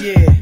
Yeah.